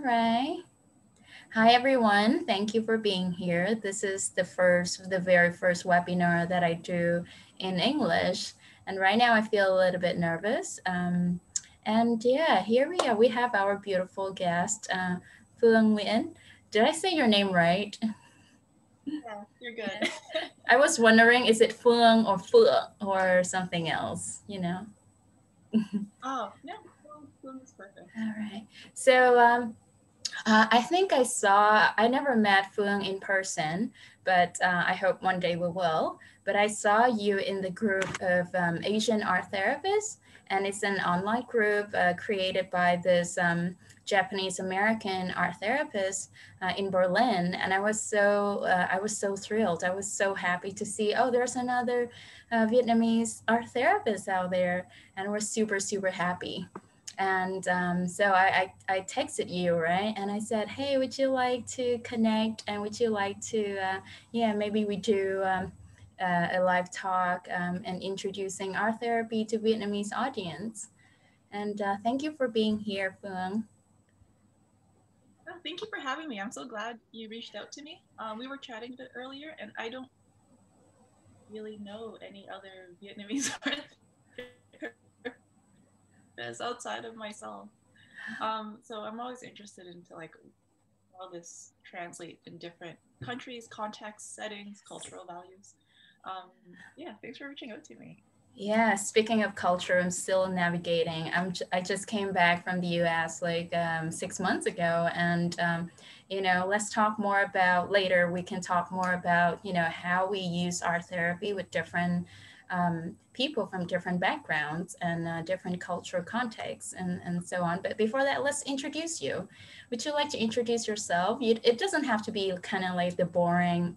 All right. Hi, everyone. Thank you for being here. This is the first, the very first webinar that I do in English. And right now I feel a little bit nervous. Um, and yeah, here we are. We have our beautiful guest, uh, Phương Nguyen. Did I say your name right? Yeah, you're good. I was wondering, is it Phương or Phu or something else, you know? oh, no, Phương is perfect. All right. So um, uh, I think I saw, I never met Phương in person, but uh, I hope one day we will. But I saw you in the group of um, Asian art therapists, and it's an online group uh, created by this um, Japanese American art therapist uh, in Berlin. And I was so, uh, I was so thrilled. I was so happy to see, oh, there's another uh, Vietnamese art therapist out there. And we're super, super happy. And um, so I, I, I, texted you, right? And I said, hey, would you like to connect? And would you like to, uh, yeah, maybe we do um, uh, a live talk um, and introducing our therapy to Vietnamese audience. And uh, thank you for being here, Phương. Oh, thank you for having me. I'm so glad you reached out to me. Um, we were chatting a bit earlier, and I don't really know any other Vietnamese is outside of myself. Um, so I'm always interested into like how this translate in different countries, contexts, settings, cultural values. Um, yeah, thanks for reaching out to me. Yeah, speaking of culture, I'm still navigating. I'm I just came back from the U.S. like um, six months ago, and um, you know, let's talk more about later. We can talk more about you know how we use art therapy with different um, people from different backgrounds and uh, different cultural contexts and, and so on. But before that, let's introduce you. Would you like to introduce yourself? You, it doesn't have to be kind of like the boring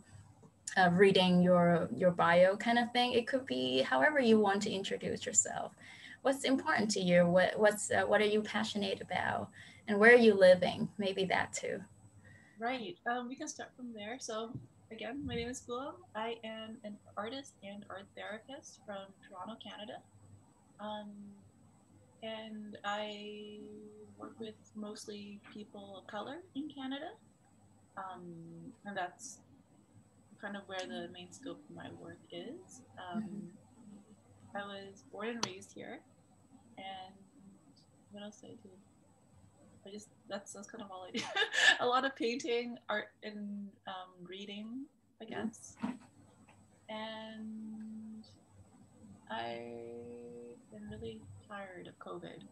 uh, reading your, your bio kind of thing. It could be however you want to introduce yourself. What's important to you? What, what's, uh, what are you passionate about? And where are you living? Maybe that too. Right. Um, we can start from there. So again, my name is Bula. I am an artist and art therapist from Toronto, Canada. Um, and I work with mostly people of color in Canada. Um, and that's kind of where the main scope of my work is. Um, mm-hmm. I was born and raised here. And what else did I do? I just that's that's kind of all I do. a lot of painting, art, and um, reading, I mm-hmm. guess. And I've been really tired of COVID,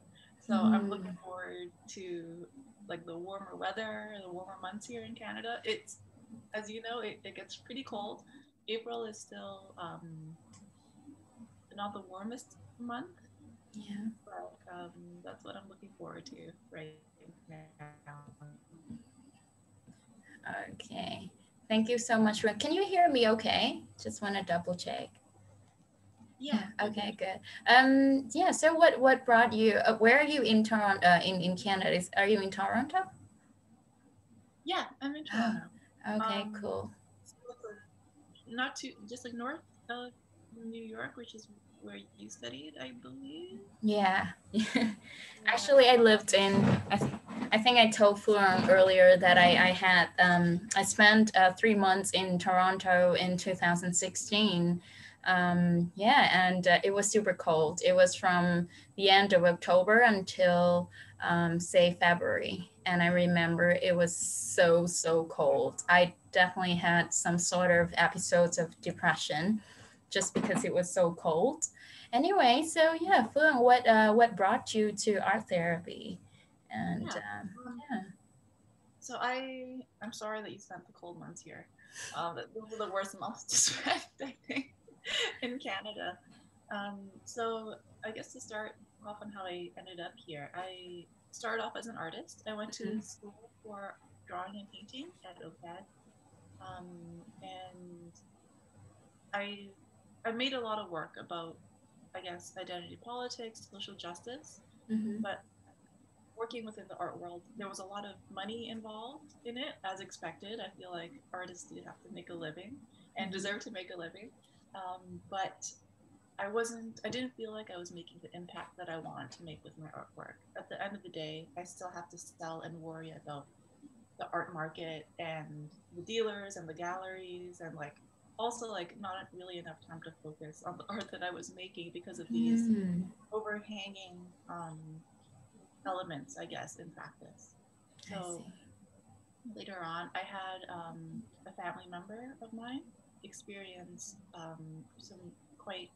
so mm. I'm looking forward to like the warmer weather, the warmer months here in Canada. It's as you know, it, it gets pretty cold. April is still um, not the warmest month. Yeah. But um, that's what I'm looking forward to right Okay. Thank you so much. Can you hear me okay? Just want to double check. Yeah. Okay, good. Um, yeah, so what, what brought you, uh, where are you in Toronto, uh, in, in Canada? Is, are you in Toronto? Yeah, I'm in Toronto. Oh, okay, um, cool. Not too, just like north of New York, which is where you studied, I believe. Yeah. Actually, I lived in, I, th I think I told Phương earlier that I, I had, um, I spent uh, three months in Toronto in 2016. Um, yeah, and uh, it was super cold. It was from the end of October until, um, say, February. And I remember it was so, so cold. I definitely had some sort of episodes of depression just because it was so cold. Anyway, so yeah, Phương, what uh, what brought you to art therapy? And yeah. Um, yeah. So I I'm sorry that you spent the cold months here. Um, those are the worst months to spend, I think, in Canada. Um, so I guess to start off on how I ended up here, I started off as an artist. I went to mm-hmm. school for drawing and painting at OCAD. Um, and I I made a lot of work about, I guess, identity politics, social justice, mm-hmm. but working within the art world, there was a lot of money involved in it, as expected. I feel like artists do have to make a living and mm-hmm. deserve to make a living. Um, but I wasn't, I didn't feel like I was making the impact that I wanted to make with my artwork. At the end of the day, I still have to sell and worry about the art market and the dealers and the galleries and like also like not really enough time to focus on the art that I was making because of these mm. overhanging um, elements, I guess, in practice. So later on, I had um, a family member of mine experience um, some quite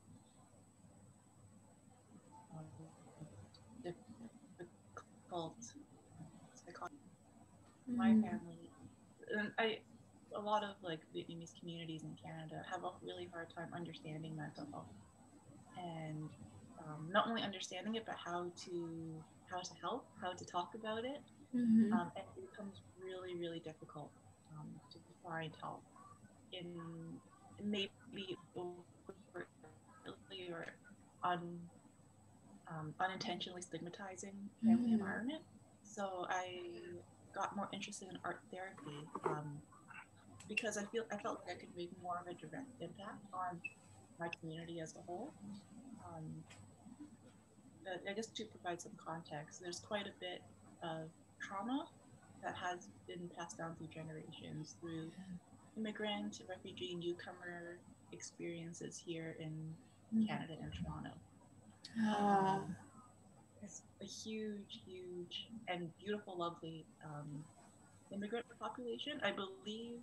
um, difficult. Mm. My family, and I, a lot of like Vietnamese communities in Canada have a really hard time understanding mental health, and um, not only understanding it, but how to how to help, how to talk about it, mm-hmm. um, and it becomes really, really difficult um, to find help in maybe overtly or un, um, unintentionally stigmatizing family mm-hmm. environment. So I got more interested in art therapy um, because I feel I felt like I could make more of a direct impact on my community as a whole. Um, I guess to provide some context, there's quite a bit of trauma that has been passed down through generations through immigrant, refugee, newcomer experiences here in mm-hmm. Canada and Toronto. Um, it's a huge, huge, and beautiful, lovely um, immigrant population. I believe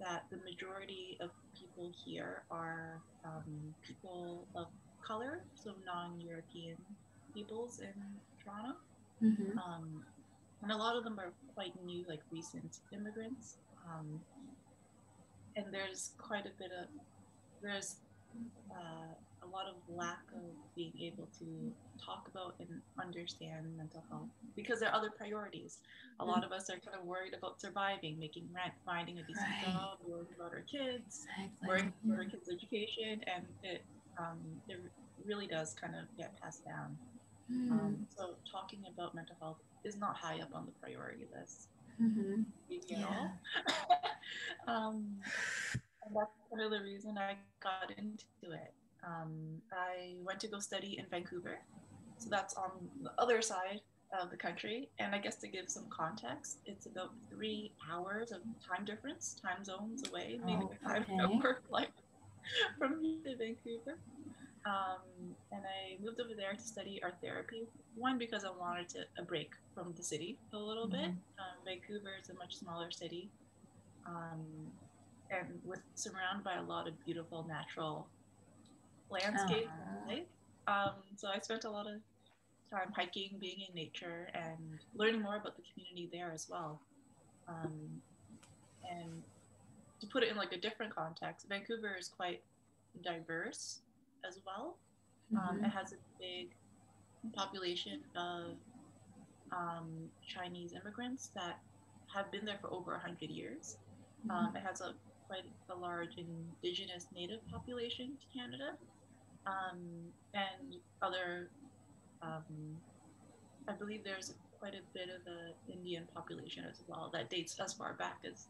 that the majority of people here are um, people of color, so non-European peoples in Toronto. Mm-hmm. Um, and a lot of them are quite new, like recent immigrants. Um, and there's quite a bit of there's uh, a lot of lack of being able to talk about and understand mental health because there are other priorities. A lot of us are kind of worried about surviving, making rent, finding a decent right. job, worrying about our kids, exactly. worrying about our kids' education, and it um, it really does kind of get passed down. Mm. Um, so talking about mental health is not high up on the priority list. Mm-hmm. You yeah. know? um, and that's part of the reason I got into it. Um, I went to go study in Vancouver. So that's on the other side of the country. And I guess to give some context, it's about three hours of time difference, time zones away, maybe oh, five okay. hour flight from here to Vancouver. Um, and I moved over there to study art therapy. One, because I wanted to, a break from the city a little mm-hmm. bit. Um, Vancouver is a much smaller city um, and with surrounded by a lot of beautiful natural landscape. Uh-huh. Um, so I spent a lot of time hiking, being in nature, and learning more about the community there as well. Um, and to put it in like a different context, Vancouver is quite diverse as well. Mm-hmm. Um, it has a big population of um, Chinese immigrants that have been there for over 100 years. Mm-hmm. Um, it has a quite a large indigenous native population to Canada um, and other, um, I believe there's quite a bit of the Indian population as well that dates as far back as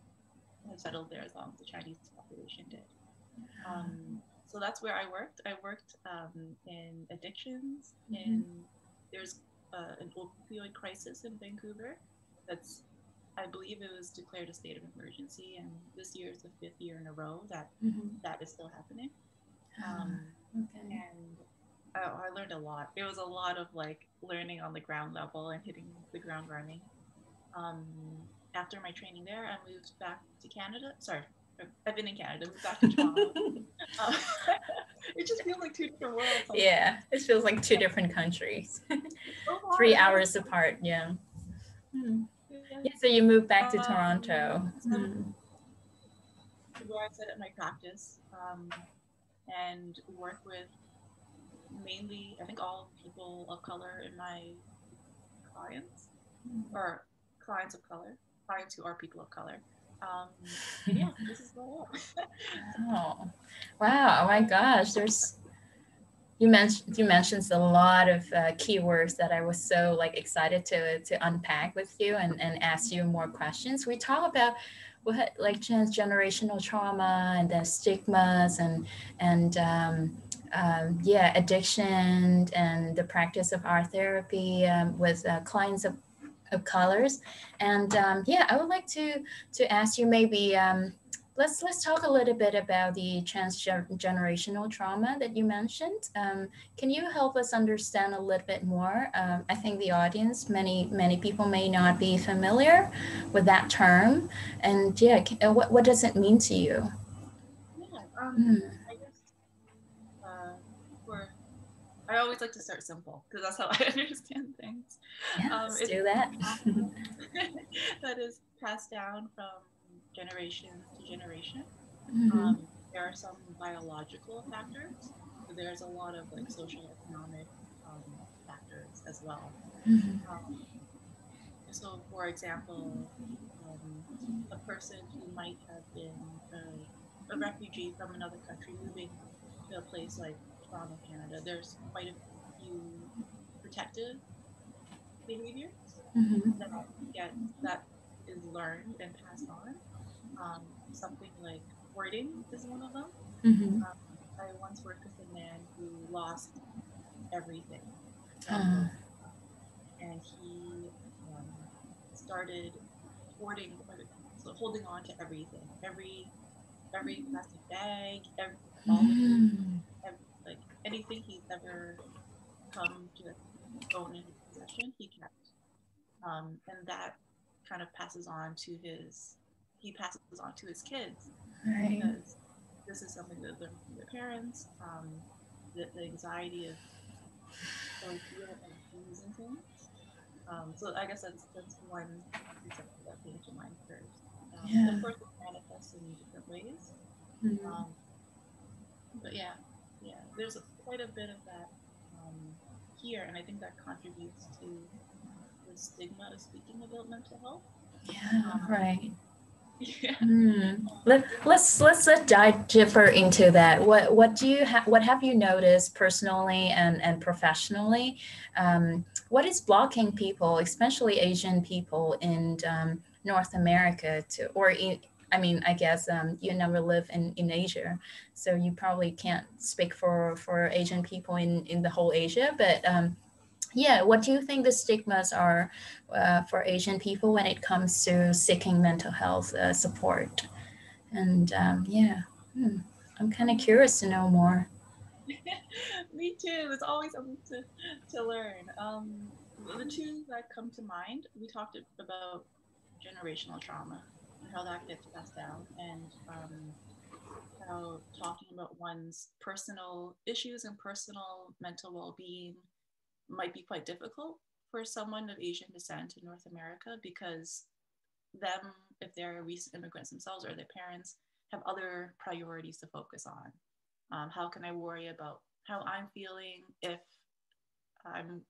settled there as long as the Chinese population did. Um, so that's where I worked. I worked um, in addictions, mm-hmm. and there's uh, an opioid crisis in Vancouver. That's, I believe, it was declared a state of emergency, and this year is the fifth year in a row that mm-hmm. that is still happening. Ah, um, okay. And oh, I learned a lot. It was a lot of like learning on the ground level and hitting the ground running. Um, after my training there, I moved back to Canada. Sorry, I've been in Canada, moved back to Toronto. uh, it just feels like two different worlds. Sometimes. Yeah, it feels like two different countries. So Three hours apart, yeah. Hmm. yeah. So you moved back to um, Toronto. Mm. Where I set up my practice um, and work with mainly, I think, all people of color in my clients, mm. or clients of color, clients who are people of color. Um, yeah, this is what Oh, wow! Oh my gosh, there's you mentioned you mentioned a lot of uh, keywords that I was so like excited to to unpack with you and and ask you more questions. We talk about what like transgenerational trauma and then stigmas and and um, um, yeah, addiction and the practice of art therapy um, with uh, clients of, of colors. And um, yeah, I would like to to ask you maybe um, let's let's talk a little bit about the transgenerational trauma that you mentioned. Um, can you help us understand a little bit more? Um, I think the audience, many many people may not be familiar with that term, and yeah, can, uh, what what does it mean to you? Yeah, um, mm. I guess uh, for I always like to start simple because that's how I understand things. Yeah, um, let's do that. that is passed down from generation to generation. Mm-hmm. Um, there are some biological factors. There's a lot of like social economic um, factors as well. Mm-hmm. Um, so, for example, um, a person who might have been a, a, refugee from another country moving to a place like Toronto, Canada, there's quite a few protective behaviors mm-hmm. that get that is learned and passed on um, something like hoarding is one of them. Mm-hmm. Um, I once worked with a man who lost everything. Uh. And he um, started hoarding, so holding on to everything. Every every plastic bag, every, mm. every, like anything he's ever come to own in his possession, he kept. Um, and that kind of passes on to his he passes on to his kids right. because this is something that learned from their parents. Um, the, the anxiety of through and losing things. Um, so I guess that's that's one example that came to mind first. Um, yeah. Of course, it manifests in different ways. Mm-hmm. Um, but yeah, yeah, there's a, quite a bit of that um, here, and I think that contributes to the stigma of speaking about mental health. Yeah, um, right. Yeah. Mm. Let, let's let's let's dive deeper into that. What what do you have? What have you noticed personally and and professionally? Um, what is blocking people, especially Asian people in um, North America, to or in, I mean, I guess um, you never live in, in Asia, so you probably can't speak for for Asian people in in the whole Asia, but um, yeah, what do you think the stigmas are uh, for Asian people when it comes to seeking mental health uh, support? And um, yeah, hmm, I'm kind of curious to know more. Me too. It's always something to, to learn. Um, the two that come to mind, we talked about generational trauma and how that gets passed down, and um, how talking about one's personal issues and personal mental well being might be quite difficult for someone of Asian descent in North America because them, if they're recent immigrants themselves or their parents, have other priorities to focus on. Um, how can I worry about how I'm feeling if I'm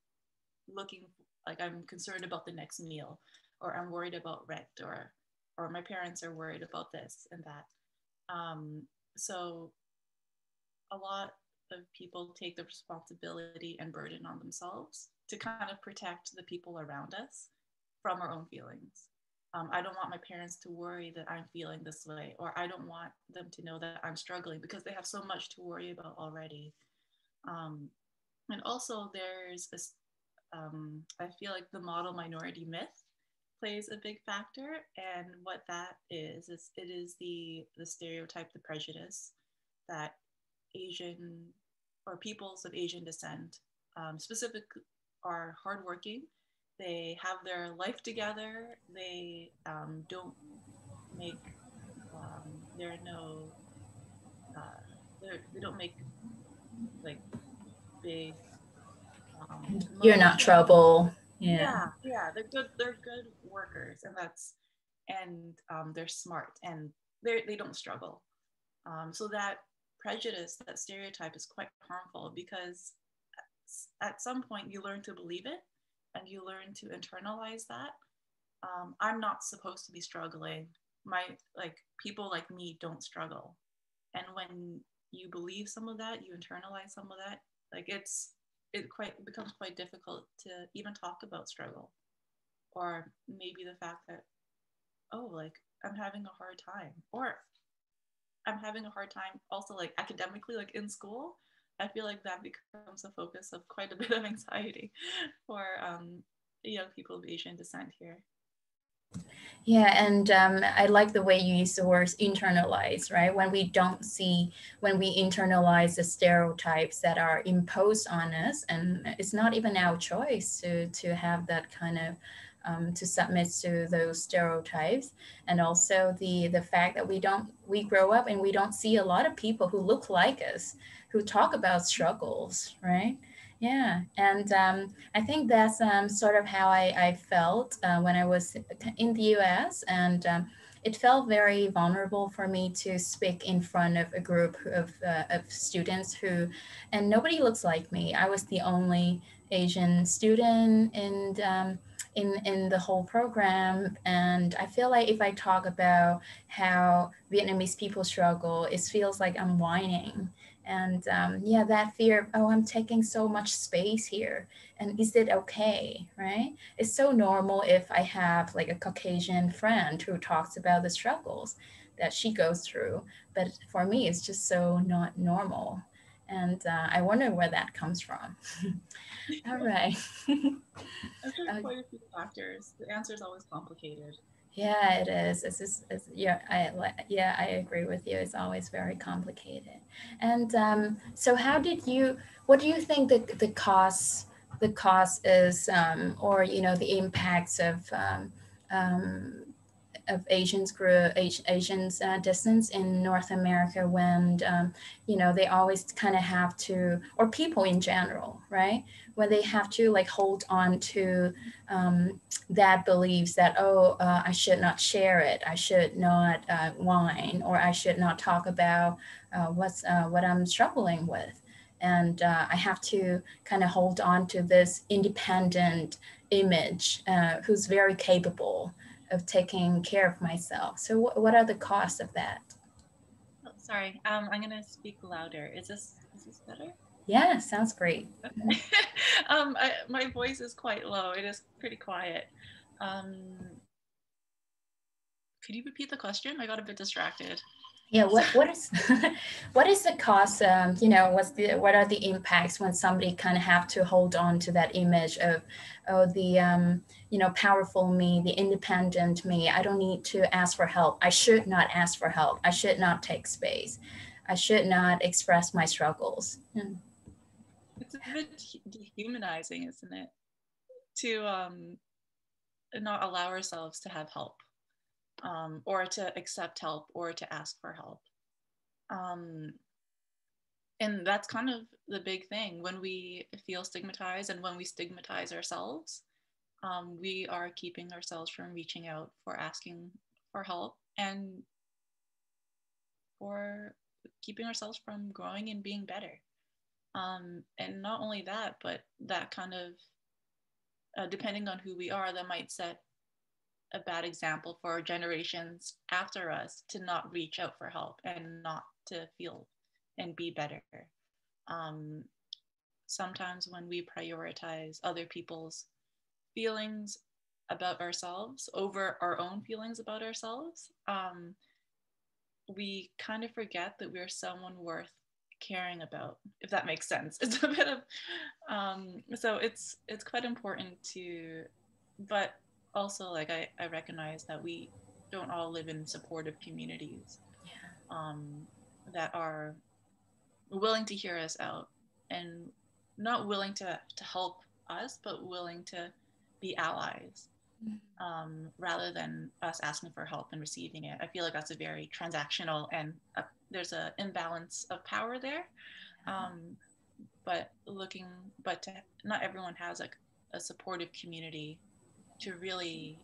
looking like I'm concerned about the next meal, or I'm worried about rent, or or my parents are worried about this and that. Um, so a lot of people take the responsibility and burden on themselves to kind of protect the people around us from our own feelings. Um, I don't want my parents to worry that I'm feeling this way, or I don't want them to know that I'm struggling because they have so much to worry about already. Um, and also, there's this, um, I feel like the model minority myth plays a big factor. And what that is, is it is the, the stereotype, the prejudice that Asian or peoples of Asian descent, um, specific are hardworking. They have their life together. They um, don't make. Um, there are no. Uh, they don't make like big. Um, You're not trouble. Yeah. yeah, yeah, they're good. They're good workers, and that's and um, they're smart and they they don't struggle. Um, so that prejudice, that stereotype is quite harmful because at some point you learn to believe it and you learn to internalize that. Um, I'm not supposed to be struggling. My like people like me don't struggle. And when you believe some of that, you internalize some of that, like it's it quite it becomes quite difficult to even talk about struggle. Or maybe the fact that, oh, like I'm having a hard time. Or I'm having a hard time also like academically, like in school. I feel like that becomes a focus of quite a bit of anxiety for um, young people of Asian descent here. Yeah, and um, I like the way you use the words internalize, right? When we don't see, when we internalize the stereotypes that are imposed on us, and it's not even our choice to to have that kind of um, to submit to those stereotypes, and also the the fact that we don't we grow up and we don't see a lot of people who look like us, who talk about struggles, right? Yeah, and um, I think that's um, sort of how I, I felt uh, when I was in the US. And um, it felt very vulnerable for me to speak in front of a group of, uh, of students who, and nobody looks like me. I was the only Asian student and um, in, in the whole program. And I feel like if I talk about how Vietnamese people struggle, it feels like I'm whining. And um, yeah that fear of oh i'm taking so much space here and is it okay? Right? It's so normal if i have like a caucasian friend who talks about the struggles that she goes through but for me it's just so not normal and uh, i wonder where that comes from all right quite a few factors the answer is always complicated yeah, it is. It's just, it's, yeah, I yeah, I agree with you. It's always very complicated. And um, so, how did you? What do you think the the cost the cost is, um, or you know, the impacts of um, um, of Asians grew Asians uh, distance in North America when um, you know they always kind of have to or people in general right? When they have to like hold on to um, that beliefs that oh uh, I should not share it I should not uh, whine or I should not talk about uh, what's uh, what I'm struggling with. And uh, I have to kind of hold on to this independent image who's very capable of taking care of myself. So what, what are the costs of that? Oh, sorry, um, I'm gonna speak louder. Is this is this better? Yeah, sounds great. Okay. um, I, my voice is quite low. It is pretty quiet. Um, could you repeat the question? I got a bit distracted yeah what what is what is the cost um, you know what's the what are the impacts when somebody kind of have to hold on to that image of oh the um, you know powerful me the independent me i don't need to ask for help. I should not ask for help. I should not take space. I should not express my struggles. Hmm. it's a bit dehumanizing isn't it? To um, not allow ourselves to have help um, or to accept help or to ask for help. Um, and that's kind of the big thing when we feel stigmatized and when we stigmatize ourselves, um, we are keeping ourselves from reaching out for asking for help and for keeping ourselves from growing and being better. Um, and not only that, but that kind of, uh, depending on who we are, that might set a bad example for generations after us to not reach out for help and not to feel and be better. Um, sometimes when we prioritize other people's feelings about ourselves over our own feelings about ourselves, um, we kind of forget that we're someone worth caring about if that makes sense it's a bit of um, so it's it's quite important to but also like I, I recognize that we don't all live in supportive communities yeah. um, that are willing to hear us out and not willing to, to help us but willing to be allies mm-hmm. um, rather than us asking for help and receiving it i feel like that's a very transactional and a, there's an imbalance of power there um, but looking but to, not everyone has like a supportive community to really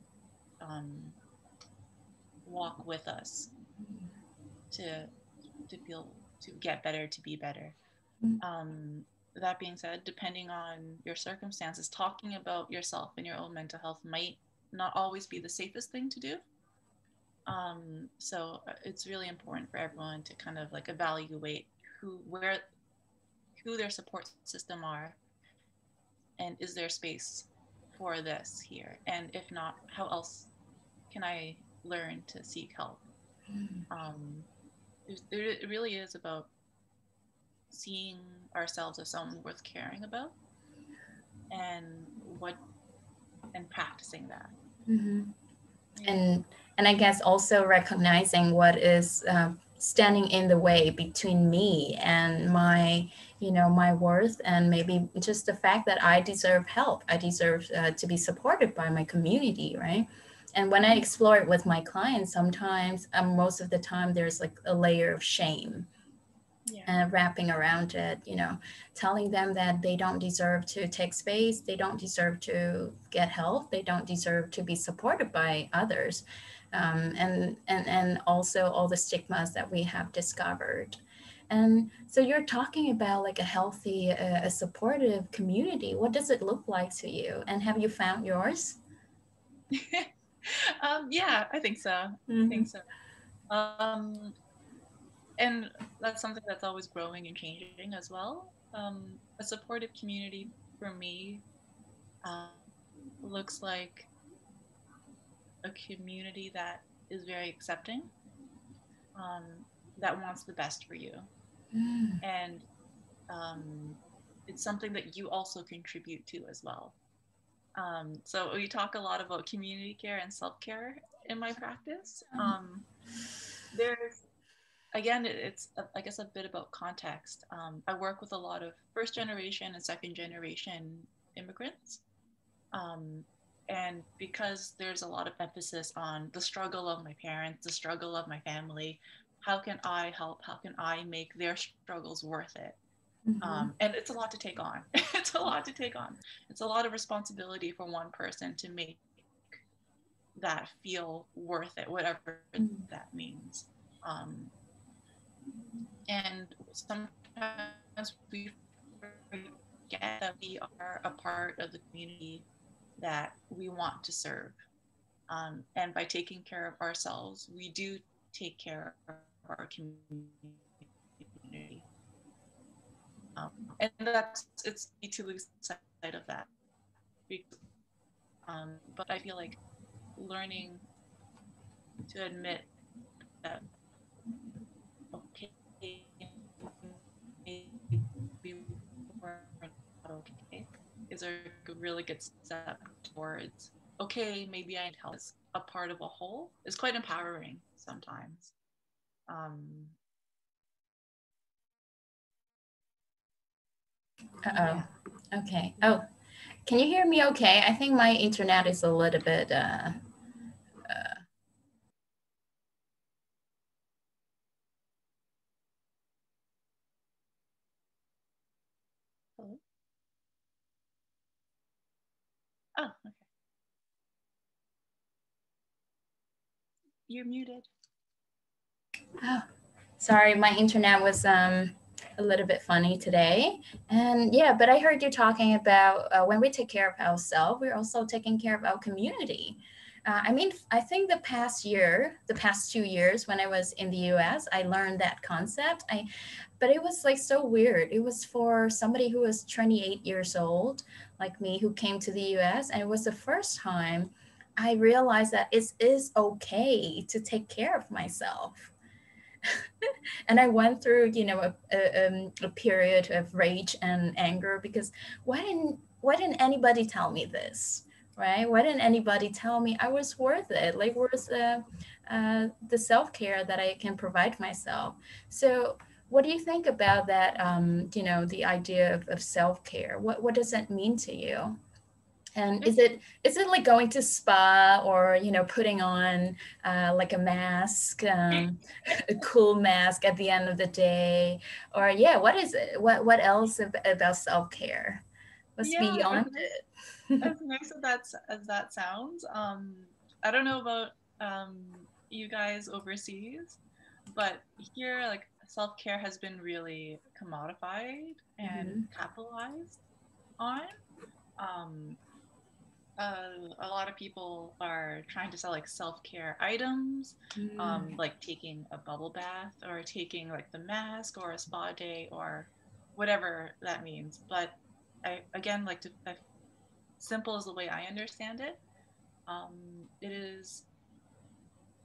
um, walk with us to to feel to get better to be better mm-hmm. um, that being said depending on your circumstances talking about yourself and your own mental health might not always be the safest thing to do um, so uh, it's really important for everyone to kind of like evaluate who where who their support system are and is there space for this here? And if not, how else can I learn to seek help? Mm. Um, it really is about seeing ourselves as someone worth caring about and what and practicing that mm-hmm. and and i guess also recognizing what is uh, standing in the way between me and my you know my worth and maybe just the fact that i deserve help. I deserve uh, to be supported by my community right? And when i explore it with my clients sometimes um, most of the time there's like a layer of shame yeah. uh, wrapping around it you know telling them that they don't deserve to take space they don't deserve to get help they don't deserve to be supported by others um, and and and also all the stigmas that we have discovered. And so you're talking about like a healthy uh, a supportive community. What does it look like to you? And have you found yours? Um, yeah i think so. Mm-hmm. i think so. Um, and that's something that's always growing and changing as well. Um, a supportive community for me uh, looks like a community that is very accepting, um, that wants the best for you, mm. and um, it's something that you also contribute to as well. Um, so we talk a lot about community care and self care in my practice. Mm. Um, there's again, it's I guess a bit about context. Um, I work with a lot of first generation and second generation immigrants. And because there's a lot of emphasis on the struggle of my parents, the struggle of my family, how can I help? How can I make their struggles worth it? Mm-hmm. Um, and it's a lot to take on. it's a lot to take on. It's a lot of responsibility for one person to make that feel worth it, whatever mm-hmm. that means. Um, and sometimes we forget that we are a part of the community that we want to serve. Um, and by taking care of ourselves, we do take care of our community. Um, and that's it's easy to lose sight of that. Um, but I feel like learning to admit that is a really good step towards okay maybe i help. A part of a whole. Is quite empowering sometimes. Um, uh-oh. Okay. Oh can you hear me okay? I think my internet is a little bit uh, uh, Oh, okay. You're muted. Oh, sorry, my internet was um, a little bit funny today. And yeah, but I heard you talking about uh, when we take care of ourselves, we're also taking care of our community. Uh, I mean, I think the past year, the past two years when I was in the US, I learned that concept. I, but it was like so weird. It was for somebody who was 28 years old, like me, who came to the US. And it was the first time I realized that it is okay to take care of myself. and I went through, you know, a, a, um, a period of rage and anger because why didn't why didn't anybody tell me this? right? Why didn't anybody tell me I was worth it? Like, where's the, uh, the self care that I can provide myself? So, what do you think about that? Um, you know, the idea of, of self care. What what does that mean to you? And is it is it like going to spa or you know putting on uh, like a mask, um, a cool mask at the end of the day, or yeah, what is it? What what else about self care? What's yeah, beyond it? as nice as that as that sounds, um, I don't know about um, you guys overseas, but here, like self care has been really commodified and mm-hmm. capitalized on. Um, uh, a lot of people are trying to sell like self-care items mm. um, like taking a bubble bath or taking like the mask or a spa day or whatever that means but i again like to I simple as the way I understand it. Um, it is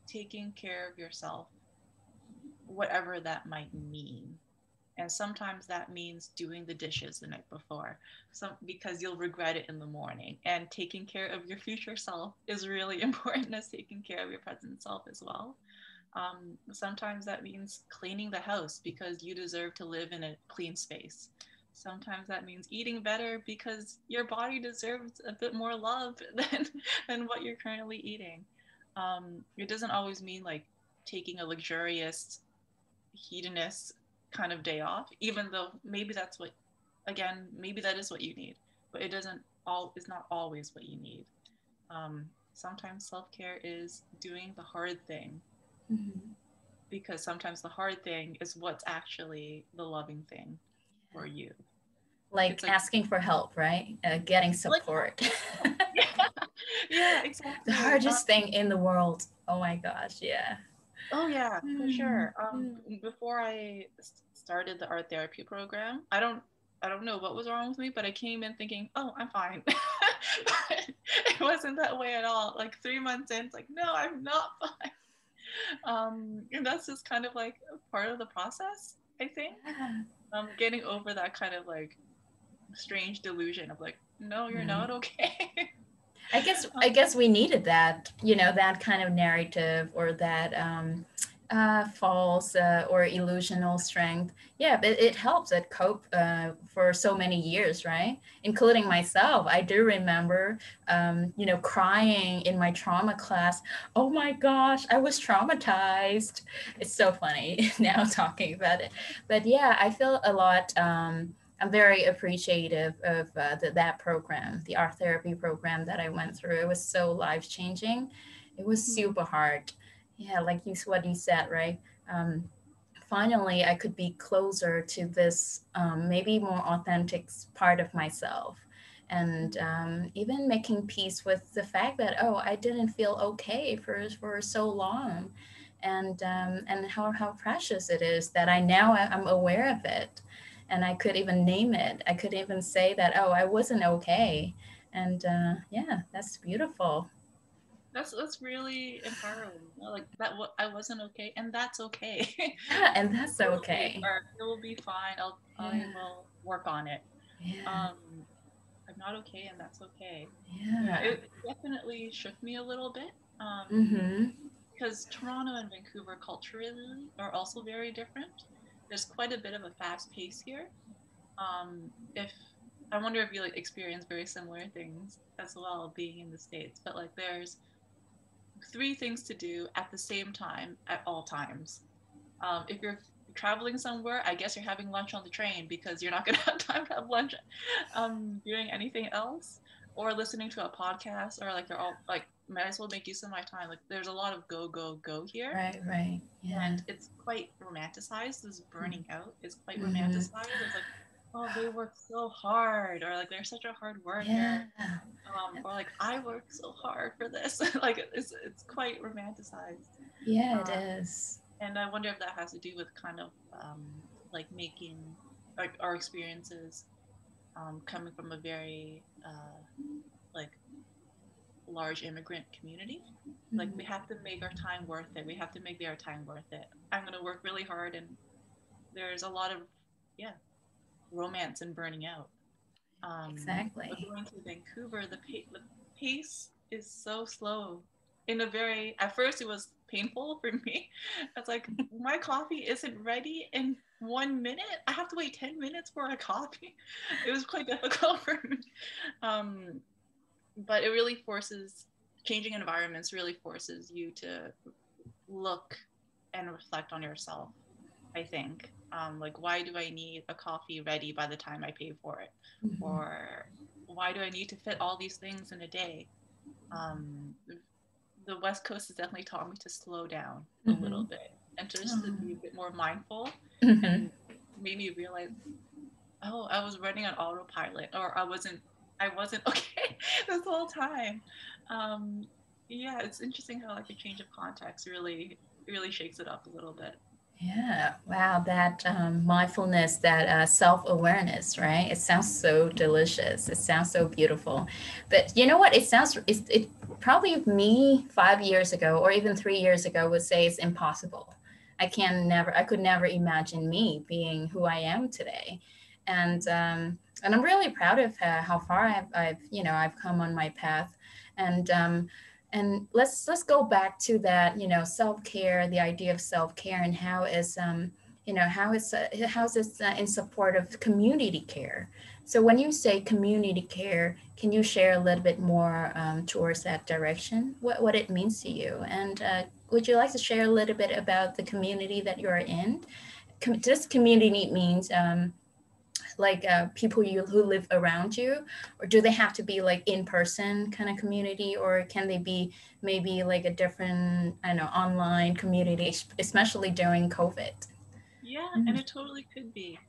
taking care of yourself, whatever that might mean. And sometimes that means doing the dishes the night before some because you'll regret it in the morning. And taking care of your future self is really important as taking care of your present self as well. Um, sometimes that means cleaning the house because you deserve to live in a clean space. Sometimes that means eating better because your body deserves a bit more love than than what you're currently eating. Um, it doesn't always mean like taking a luxurious hedonist kind of day off, even though maybe that's what, again, maybe that is what you need, but it doesn't all, is not always what you need. Um, sometimes self care is doing the hard thing mm-hmm. because sometimes the hard thing is what's actually the loving thing for you. Like, like asking for help, right? Uh, getting support. Like, yeah. yeah, exactly. The hardest um, thing in the world. Oh my gosh, yeah. Oh yeah, for sure. Mm, um, mm. before I started the art therapy program, I don't, I don't know what was wrong with me, but I came in thinking, oh, I'm fine. it wasn't that way at all. Like three months in, it's like, no, I'm not fine. Um, and that's just kind of like part of the process, I think. Um, getting over that kind of like strange delusion of like, no, you're mm. not okay. I guess I guess we needed that, you know, that kind of narrative or that um, uh, false uh, or illusional strength. Yeah, but it helps it cope uh, for so many years, right? Including myself. I do remember, um, you know, crying in my trauma class. Oh my gosh, I was traumatized. It's so funny now talking about it. But yeah, I feel a lot. Um, I'm very appreciative of uh, the, that program, the art therapy program that I went through. It was so life changing. It was mm-hmm. super hard. Yeah, like you what you said, right? Um, finally, I could be closer to this um, maybe more authentic part of myself, and um, even making peace with the fact that oh, I didn't feel okay for for so long, and um, and how how precious it is that I now I'm aware of it and I could even name it. I could even say that, oh, I wasn't okay. And uh, yeah, that's beautiful. That's that's really empowering. Like that, I wasn't okay, and that's okay. yeah, and that's okay. It will be fine. I'll yeah. I will work on it. Yeah. Um, I'm not okay, and that's okay. Yeah. It definitely shook me a little bit. Um, mm-hmm. Because Toronto and Vancouver culturally are also very different there's quite a bit of a fast pace here. Um, if I wonder if you like experience very similar things as well being in the states, but like there's three things to do at the same time at all times. Um, if you're traveling somewhere, I guess you're having lunch on the train because you're not gonna have time to have lunch um, doing anything else or listening to a podcast or like they're all like might as well make use of my time. Like there's a lot of go, go, go here. Right, right. Yeah. And it's quite romanticized. This burning mm-hmm. out is quite mm-hmm. romanticized. It's like, oh, they work so hard, or like they're such a hard worker. Yeah. Um, or like I work so hard for this. like it's it's quite romanticized. Yeah, it um, is. And I wonder if that has to do with kind of um, like making like our experiences um, coming from a very uh, like large immigrant community. Mm-hmm. Like we have to make our time worth it. We have to make our time worth it. I'm gonna work really hard, and there's a lot of yeah, romance and burning out. Um, exactly. going to Vancouver, the, pa- the pace is so slow. In a very, at first it was painful for me. It's like my coffee isn't ready in one minute. I have to wait ten minutes for a coffee. It was quite difficult for me. Um, but it really forces changing environments really forces you to look and reflect on yourself i think um, like why do i need a coffee ready by the time i pay for it mm-hmm. or why do i need to fit all these things in a day um, the west coast has definitely taught me to slow down mm-hmm. a little bit and just mm-hmm. to be a bit more mindful mm-hmm. and made me realize oh i was running on autopilot or i wasn't I wasn't okay this whole time. Um, yeah, it's interesting how like a change of context really really shakes it up a little bit. Yeah, wow, that um, mindfulness, that uh, self awareness, right? It sounds so delicious. It sounds so beautiful. But you know what? It sounds, it, it probably me five years ago or even three years ago would say it's impossible I can never, I could never imagine me being who I am today. And, um, and I'm really proud of uh, how far I've, I've, you know, I've come on my path. And, um, and let's, let's go back to that, you know, self-care, the idea of self-care and how is, um, you know, how is, uh, how is this uh, in support of community care? So when you say community care, can you share a little bit more um, towards that direction, what, what it means to you? And uh, would you like to share a little bit about the community that you're in? Com this community means um, like uh, people you who live around you, or do they have to be like in-person kind of community, or can they be maybe like a different, I don't know, online community, especially during COVID? Yeah, mm -hmm. and mm-hmm. it totally could be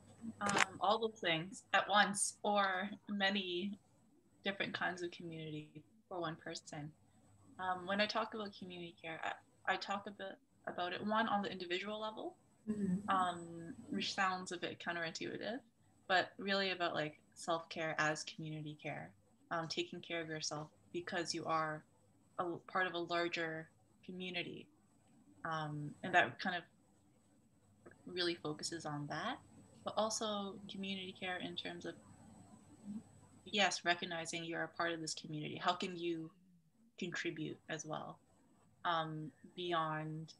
um, all the things at once, or many different kinds of community for one person. Um, when I talk about community care, I, I, talk a bit about it one on the individual level, mm-hmm. um, which sounds a bit counterintuitive, but really about like self care as community care, um, taking care of yourself because you are a part of a larger community, um, and that kind of really focuses on that, but also community care in terms of yes, recognizing you're a part of this community. How can you contribute as well um, beyond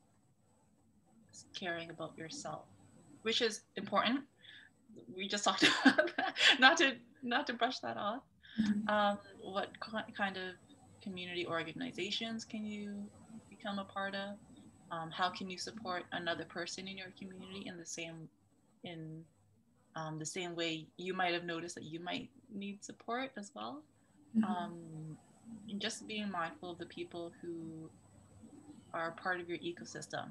caring about yourself, which is important. We just talked about that. not to not to brush that off. Mm-hmm. Um, what kind of community organizations can you become a part of? Um, how can you support another person in your community in the same in um, the same way you might have noticed that you might need support as well. Mm-hmm. Um, and just being mindful of the people who are part of your ecosystem.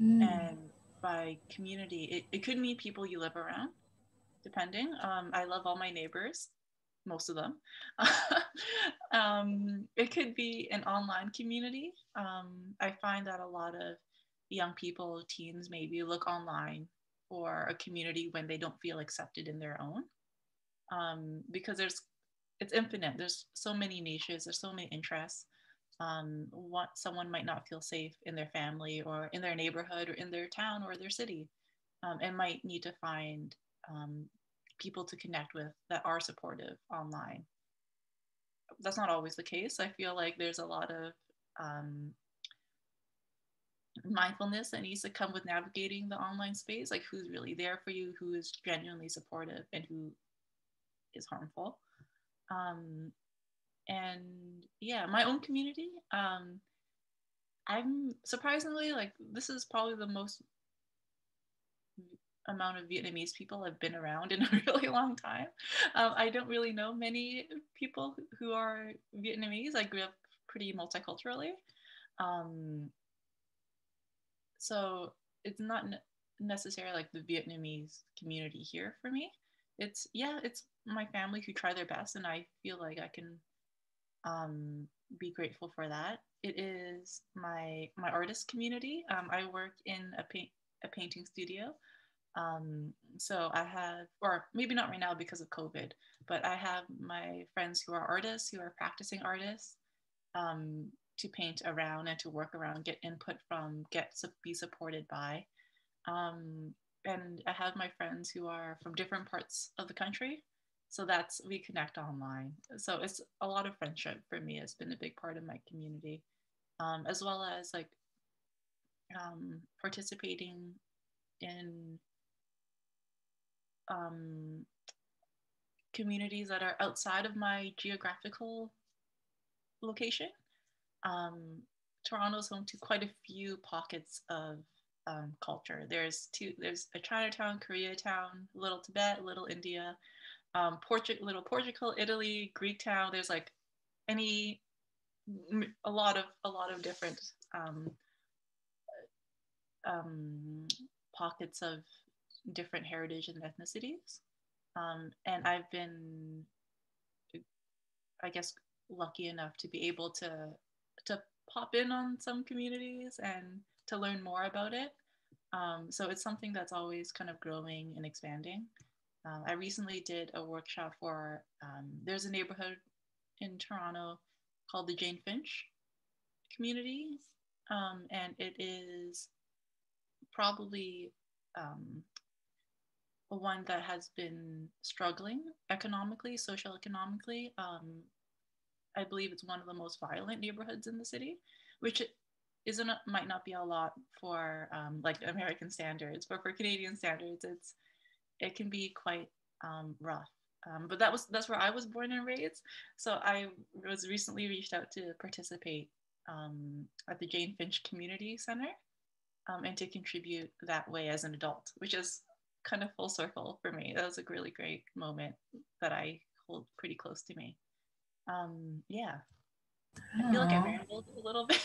Mm. And by community, it, it could mean people you live around, depending. Um, I love all my neighbors, most of them. um, it could be an online community. Um, I find that a lot of young people, teens maybe, look online for a community when they don't feel accepted in their own um, because there's it's infinite there's so many niches there's so many interests um, what someone might not feel safe in their family or in their neighborhood or in their town or their city um, and might need to find um, people to connect with that are supportive online. That's not always the case. I feel like there's a lot of um, mindfulness that needs to come with navigating the online space like who's really there for you who is genuinely supportive and who is harmful. Um, and yeah my own community um, i'm surprisingly like this is probably the most amount of vietnamese people i've been around in a really long time um, i don't really know many people who are vietnamese i grew up pretty multiculturally um, so it's not necessarily like the Vietnamese community here for me. It's yeah, it's my family who try their best, and I feel like I can um, be grateful for that. It is my my artist community. Um, I work in a paint a painting studio. Um, so I have, or maybe not right now because of COVID, but I have my friends who are artists, who are practicing artists, um, to paint around and to work around, get input from, get be supported by. Um, and I have my friends who are from different parts of the country. So that's, we connect online. So it's a lot of friendship for me. It's been a big part of my community, um, as well as like um, participating in um, communities that are outside of my geographical location um, Toronto's home to quite a few pockets of um, culture. There's two. There's a Chinatown, Koreatown, Little Tibet, Little India, um, Little Portugal, Italy, Greek town. There's like any a lot of a lot of different um, um, pockets of different heritage and ethnicities. Um, and I've been, I guess, lucky enough to be able to to pop in on some communities and to learn more about it. Um, so it's something that's always kind of growing and expanding. Um, I recently did a workshop for, um, there's a neighborhood in Toronto called the Jane Finch community. Um, and it is probably um, one that has been struggling economically, social economically. Um, I believe it's one of the most violent neighborhoods in the city, which isn't might not be a lot for um, like American standards, but for Canadian standards, it's it can be quite um, rough. Um, but that was that's where I was born and raised. So I was recently reached out to participate um, at the Jane Finch Community Center um, and to contribute that way as an adult, which is kind of full circle for me. That was a really great moment that I hold pretty close to me. Um, yeah. I feel like I rambled a little bit.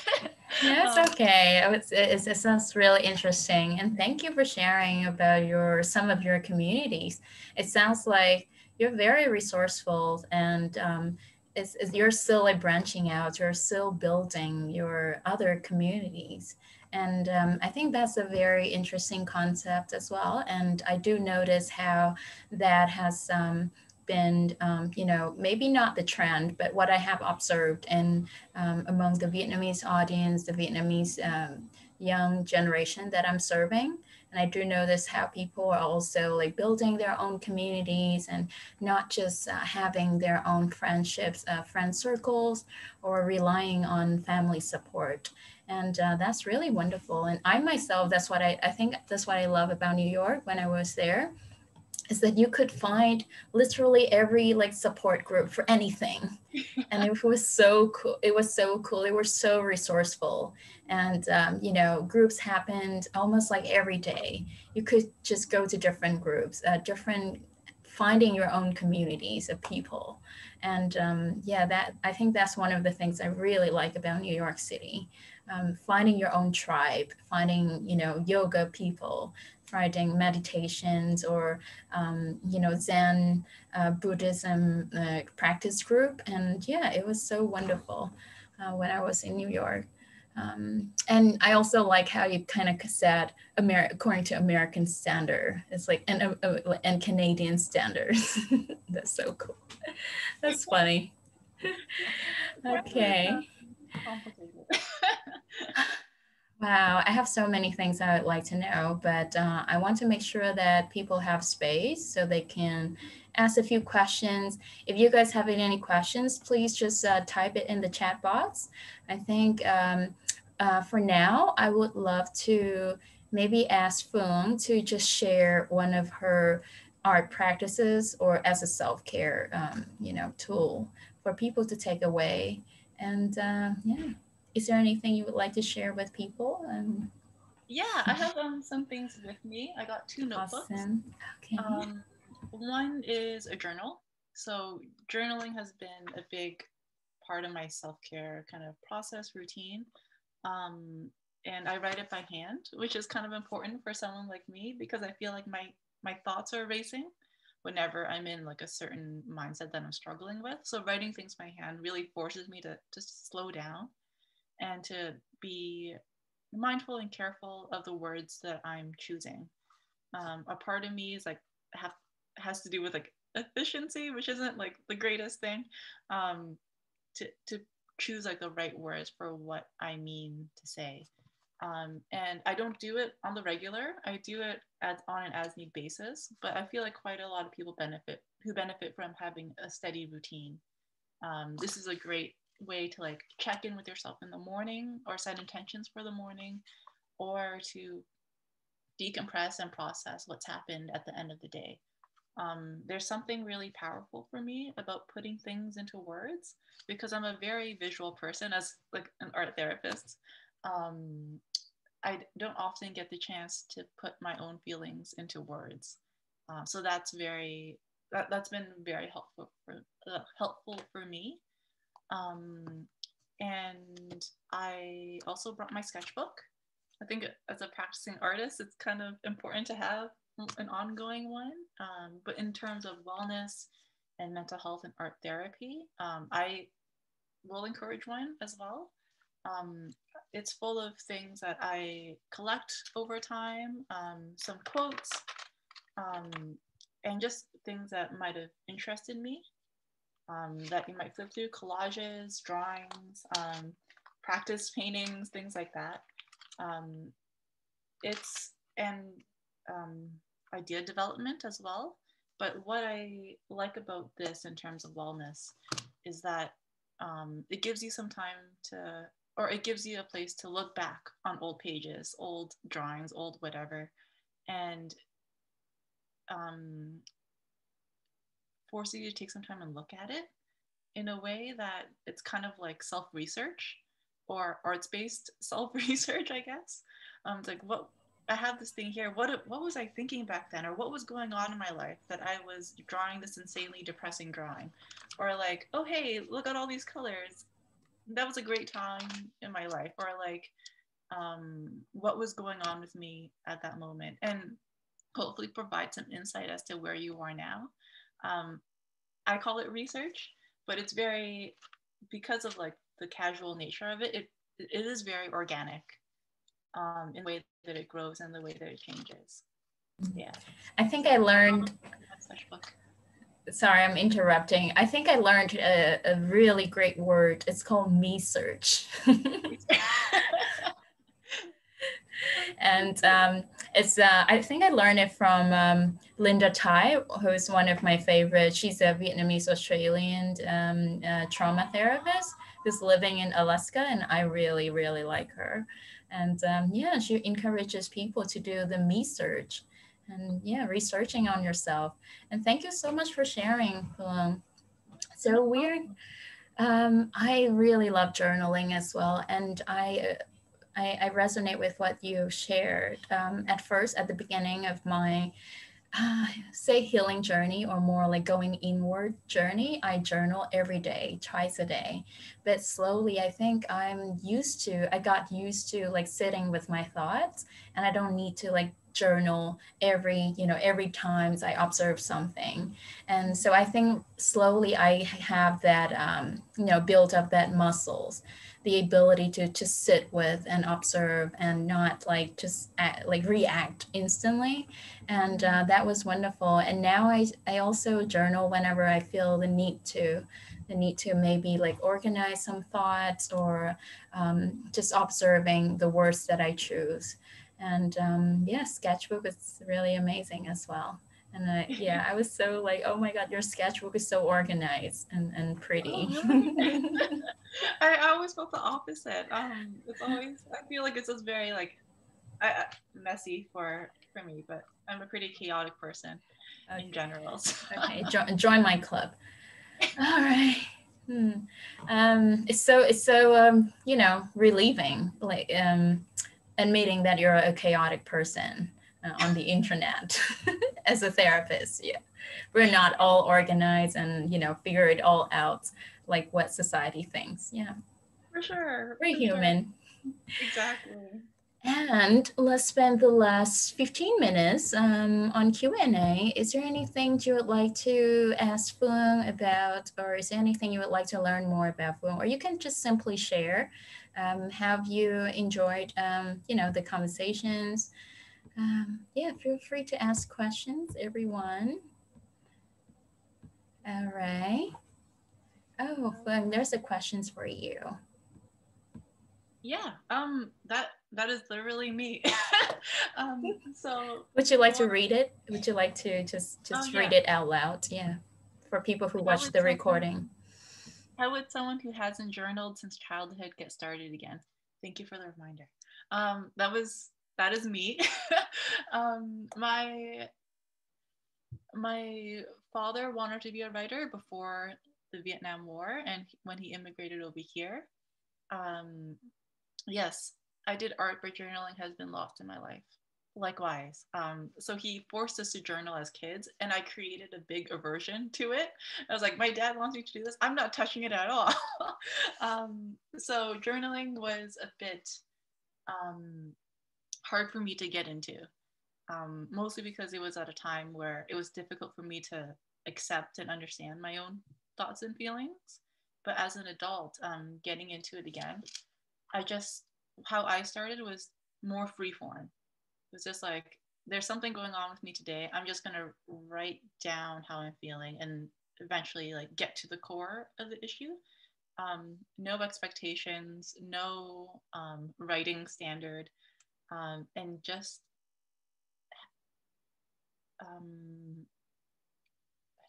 yeah, it's um, okay. It's, it's, it sounds really interesting. And thank you for sharing about your some of your communities. It sounds like you're very resourceful and um, it's, it's, you're still like branching out, you're still building your other communities. And um, I think that's a very interesting concept as well. And I do notice how that has um, been, um, you know, maybe not the trend, but what I have observed in um, among the Vietnamese audience, the Vietnamese um, young generation that I'm serving. And I do notice how people are also like building their own communities and not just uh, having their own friendships, uh, friend circles, or relying on family support. And uh, that's really wonderful. And I myself, that's what I, I think that's what I love about New York when I was there is that you could find literally every like support group for anything. And it was so cool it was so cool they were so resourceful. And um, you know groups happened almost like every day. You could just go to different groups uh, different finding your own communities of people. And um, yeah that i think that's one of the things i really like about new york city um, finding your own tribe finding you know yoga people finding meditations or um, you know zen uh, buddhism uh, practice group and yeah it was so wonderful uh, when i was in new york um, and I also like how you kind of said Amer- according to American standard. It's like and uh, uh and Canadian standards. That's so cool. That's funny. okay. wow, I have so many things I would like to know, but uh, I want to make sure that people have space so they can ask a few questions. If you guys have any questions, please just uh, type it in the chat box. I think um, uh, for now, I would love to maybe ask Phuong to just share one of her art practices or as a self-care, um, you know, tool for people to take away. And uh, yeah, is there anything you would like to share with people? Um, yeah, I have um, some things with me. I got two notebooks. Awesome. Okay. Um, one is a journal. So journaling has been a big part of my self-care kind of process routine. Um, and I write it by hand, which is kind of important for someone like me because I feel like my my thoughts are racing whenever I'm in like a certain mindset that I'm struggling with. So writing things by hand really forces me to to slow down and to be mindful and careful of the words that I'm choosing. Um, a part of me is like have has to do with like efficiency, which isn't like the greatest thing. Um, to to choose like the right words for what I mean to say. Um, and I don't do it on the regular. I do it on an as need basis, but I feel like quite a lot of people benefit who benefit from having a steady routine. Um, this is a great way to like check in with yourself in the morning or set intentions for the morning or to decompress and process what's happened at the end of the day. Um, there's something really powerful for me about putting things into words because I'm a very visual person as like an art therapist. Um, I don't often get the chance to put my own feelings into words. Uh, so that's very that, that's been very helpful for uh, helpful for me. Um, and I also brought my sketchbook. I think as a practicing artist, it's kind of important to have an ongoing one. Um, but in terms of wellness and mental health and art therapy, um, I will encourage one as well. Um, it's full of things that I collect over time, um, some quotes, um, and just things that might have interested me um, that you might flip through collages, drawings, practice paintings, things like that. it's and um, idea development as well. But what I like about this in terms of wellness is that um, it gives you some time to, or it gives you a place to look back on old pages, old drawings, old whatever, and um, forces you to take some time and look at it in a way that it's kind of like self research or arts based self research, I guess. Um, it's like what I have this thing here. What what was I thinking back then, or what was going on in my life that I was drawing this insanely depressing drawing, or like, oh hey, look at all these colors. That was a great time in my life, or like, um, what was going on with me at that moment, and hopefully provide some insight as to where you are now. Um, I call it research, but it's very because of like the casual nature of it. It it is very organic um, in the way that it grows and the way that it changes. Mm-hmm. Yeah. I think I learned. Sorry, I'm interrupting. I think I learned a, a really great word. It's called me search. and um, it's uh, I think I learned it from um, Linda Thai, who's one of my favorite. She's a Vietnamese Australian um, uh, trauma therapist who's living in Alaska, and I really really like her. And um, yeah, she encourages people to do the me search and yeah, researching on yourself. And thank you so much for sharing. Um, so weird. Um, I really love journaling as well, and I, I, I resonate with what you shared. Um, at first, at the beginning of my uh, say healing journey or more like going inward journey i journal every day twice a day but slowly i think i'm used to i got used to like sitting with my thoughts and i don't need to like journal every you know every times i observe something. And so i think slowly i have that um, you know built up that muscles the ability to to sit with and observe and not like just act, like react instantly. And uh, that was wonderful. And now I, I also journal whenever i feel the need to the need to maybe like organize some thoughts or um, just observing the words that i choose and um, yeah sketchbook is really amazing as well and I, yeah i was so like oh my god your sketchbook is so organized and, and pretty oh, I, I always felt the opposite um it's always i feel like it's just very like I, messy for for me but i'm a pretty chaotic person okay. in general so. okay jo- join my club all right hmm. um it's so it's so um you know relieving like um admitting that you're a chaotic person uh, on the internet as a therapist. Yeah, we're not all organized and you know figure it all out like what society thinks. Yeah, for sure. We're for human. Sure. Exactly. And let's spend the last 15 minutes um, on Q&A. Is there anything you would like to ask Phương about, or is there anything you would like to learn more about Phương? Or you can just simply share. Um, have you enjoyed, um, you know, the conversations? Um, yeah, feel free to ask questions, everyone. All right. Oh, well, there's a questions for you. Yeah, um, that that is literally me. um, so would you like to read it? Would you like to just just oh, yeah. read it out loud? Yeah, for people who watch the recording. How would someone who hasn't journaled since childhood get started again? Thank you for the reminder. Um, that was that is me. um, my my father wanted to be a writer before the Vietnam War, and when he immigrated over here, um, yes, I did art, but journaling has been lost in my life. Likewise, um, so he forced us to journal as kids, and I created a big aversion to it. I was like, my dad wants me to do this. I'm not touching it at all. um, so journaling was a bit um, hard for me to get into, um, mostly because it was at a time where it was difficult for me to accept and understand my own thoughts and feelings. But as an adult, um, getting into it again, I just, how I started was more freeform. It was just like, there's something going on with me today. I'm just to write down how I'm feeling and eventually like get to the core of the issue. Um, no expectations, no um, writing standard um, and just um,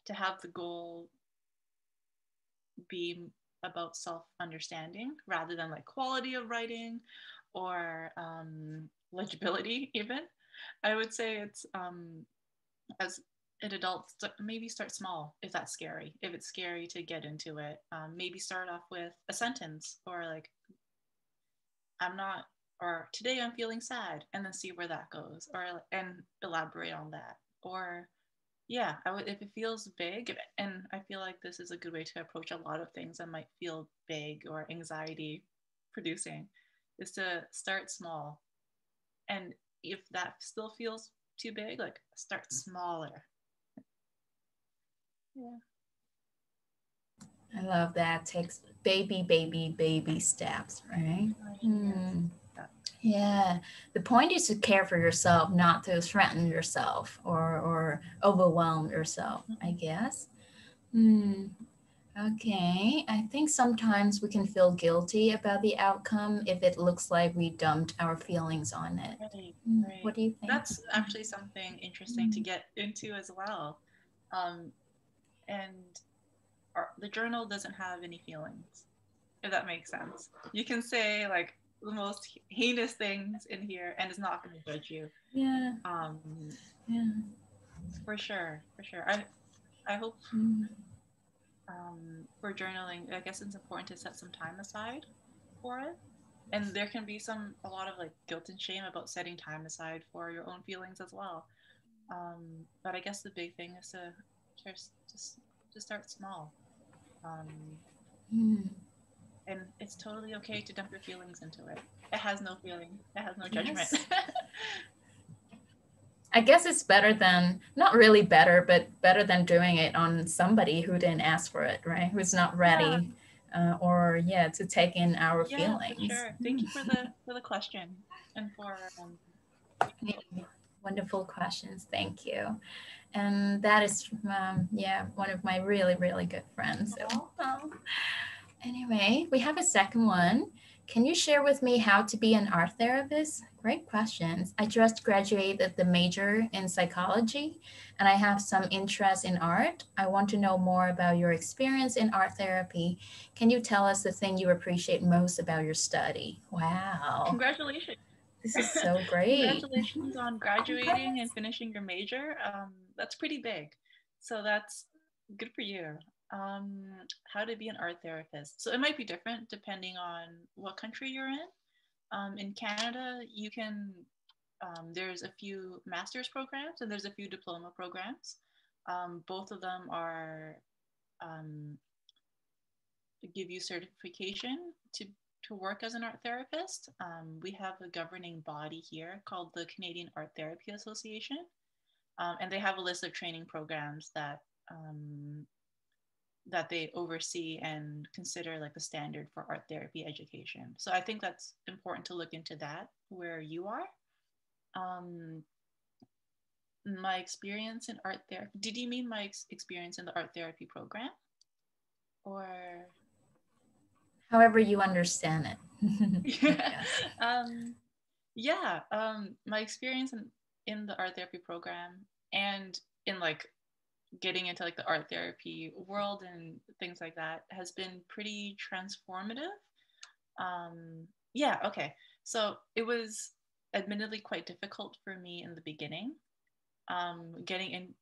to have the goal be about self understanding rather than like quality of writing or um, legibility, even. I would say it's um, as an adult, maybe start small if that's scary. If it's scary to get into it, um, maybe start off with a sentence or like, I'm not, or today I'm feeling sad, and then see where that goes, or and elaborate on that. Or, yeah, I would if it feels big, and I feel like this is a good way to approach a lot of things that might feel big or anxiety producing, is to start small, and if that still feels too big, like start smaller yeah. I love that. Takes baby, baby, baby steps, right? Mm. Yeah. The point is to care for yourself, not to threaten yourself or, or overwhelm yourself, I guess. Hmm. Okay. I think sometimes we can feel guilty about the outcome if it looks like we dumped our feelings on it. Right, hmm, right. What do you think? That's actually something interesting to get into as well. Um, and our, the journal doesn't have any feelings if that makes sense you can say like the most heinous things in here and it's not going to judge you yeah um yeah for sure for sure i i hope mm. um for journaling i guess it's important to set some time aside for it and there can be some a lot of like guilt and shame about setting time aside for your own feelings as well um but i guess the big thing is to just just to start small. Um, mm. And it's totally okay to dump your feelings into it. It has no feeling. It has no judgment. Yes. I guess it's better than not really better, but better than doing it on somebody who didn't ask for it, right? Who's not ready, yeah. uh, or yeah, to take in our yeah, feelings. sure. Thank you for the for the question and for um, wonderful questions. Thank you and that is um, yeah one of my really really good friends so um, anyway we have a second one. Can you share with me how to be an art therapist? Great questions. I just graduated the major in psychology and i have some interest in art. I want to know more about your experience in art therapy. Can you tell us the thing you appreciate most about your study? Wow. Congratulations. This is so great. Congratulations on graduating and finishing your major. Um, that's pretty big. So that's good for you. Um, how to be an art therapist. So it might be different depending on what country you're in. Um, in Canada, you can, um, there's a few master's programs and there's a few diploma programs. Um, both of them are um, give you certification to, to work as an art therapist. Um, we have a governing body here called the Canadian Art Therapy Association. Um, and they have a list of training programs that um, that they oversee and consider like the standard for art therapy education. So I think that's important to look into that where you are. Um, my experience in art therapy. Did you mean my ex- experience in the art therapy program, or however you understand it? yeah. Um, yeah. Um, my experience in in the art therapy program and in like getting into like the art therapy world and things like that has been pretty transformative. Um yeah okay. So it was admittedly quite difficult for me in the beginning um getting in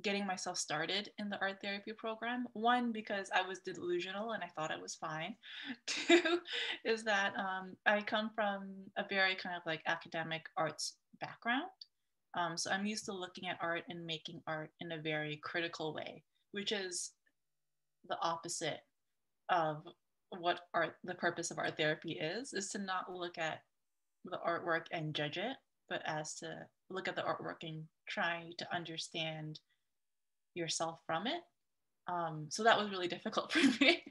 getting myself started in the art therapy program. One because i was delusional and i thought i was fine. Two is that um, i come from a very kind of like academic arts background. Um, so I'm used to looking at art and making art in a very critical way, which is the opposite of what art the purpose of art therapy is is to not look at the artwork and judge it but as to look at the artwork and try to understand yourself from it. Um, so that was really difficult for me.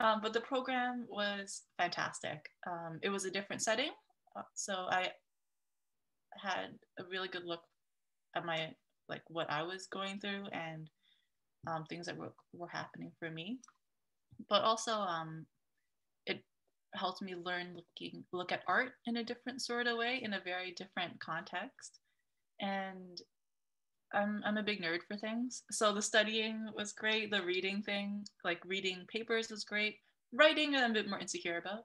Um, but the program was fantastic. Um, it was a different setting. Uh, so i had a really good look at my like what I was going through and um, things that were, were happening for me. But also, um, it helped me learn looking look at art in a different sort of way, in a very different context. And I'm I'm a big nerd for things. So the studying was great. The reading thing, like reading papers, was great. Writing, I'm a bit more insecure about.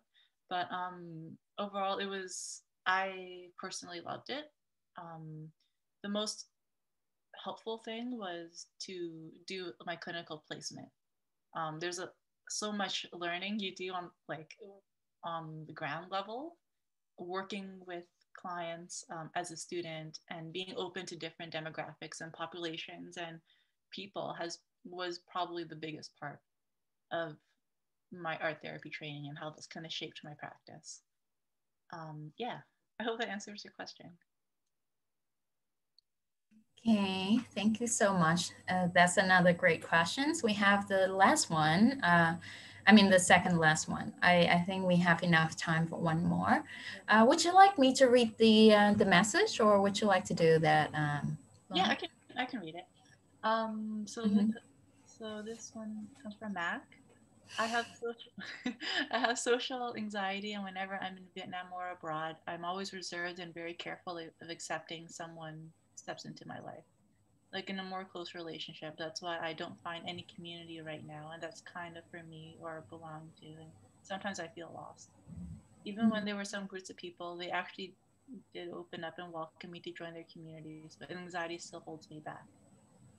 But um, overall, it was. I personally loved it. Um, the most helpful thing was to do my clinical placement. Um, there's a so much learning you do on like on the ground level, working with clients um, as a student and being open to different demographics and populations and people has was probably the biggest part of my art therapy training and how this kind of shaped my practice. Um, yeah, I hope that answers your question. Okay, thank you so much. Uh, that's another great questions. We have the last one. Uh, I mean, the second last one. I, I think we have enough time for one more. Uh, would you like me to read the uh, the message, or would you like to do that? Um, yeah, I can. I can read it. Um, so, mm -hmm. the, so this one comes from Mac. I have social, I have social anxiety, and whenever I'm in Vietnam or abroad, I'm always reserved and very careful of accepting someone steps into my life like in a more close relationship. That's why I don't find any community right now, and that's kind of for me or belong to. And sometimes I feel lost. Even when mm-hmm. there were some groups of people, they actually did open up and welcome me to join their communities, but anxiety still holds me back.